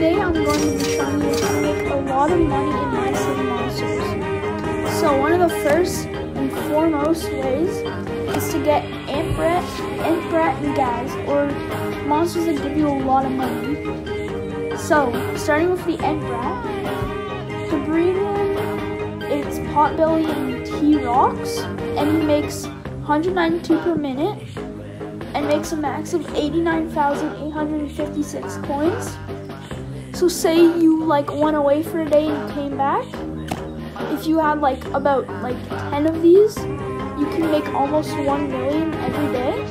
today I'm going to be showing you how to make a lot of money in My Singing Monsters. So one of the first and foremost ways is to get Entbrat, and Ghazt, or monsters that give you a lot of money. So, starting with the Entbrat, to breed it's Potbelly and T-Rox, and he makes 192 per minute, and makes a max of 89,856 coins. So say you like went away for a day and came back. If you had like about like 10 of these, you can make almost 1 million every day.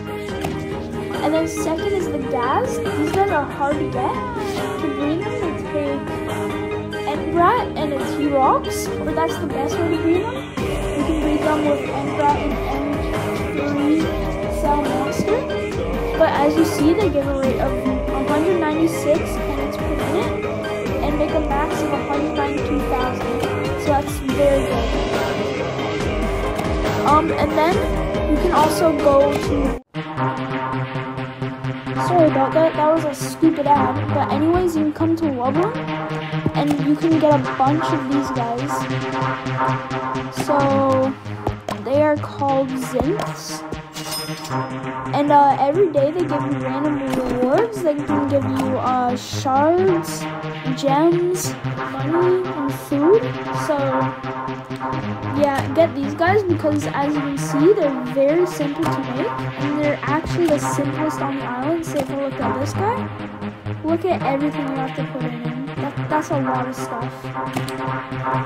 And then second is the Ghazt. These guys are hard to get. To breed them, it take Entbrat and a T-Rox, or that's the best way to breed them. You can breed them with Entbrat and M3 Cell Monster. But as you see, they give a rate of 196 max of 192,000. So that's very good. Um, and then you can also go to. Sorry about that. That was a stupid ad. But anyways, you can come to Wublin and you can get a bunch of these guys. So they are called Zynths. And uh, every day they give you random rewards. They can give you uh, shards, gems, money, and food. So yeah, get these guys because as you can see, they're very simple to make. And they're actually the simplest on the island. So if you look at this guy, look at everything you have to put in. That, that's a lot of stuff.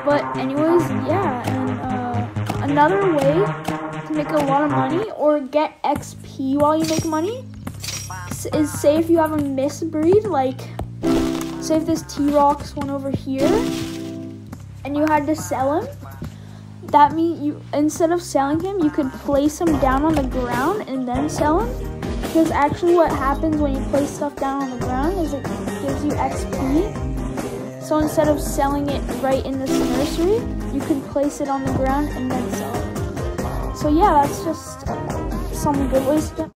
But anyways, yeah, and uh, another way make a lot of money or get XP while you make money is say if you have a misbreed, like say if this T-Rox went over here and you had to sell him, that means you instead of selling him, you could place him down on the ground and then sell him. Because actually what happens when you place stuff down on the ground is it gives you XP. So instead of selling it right in this nursery, you can place it on the ground and then sell it. So yeah, that's just some good ways to get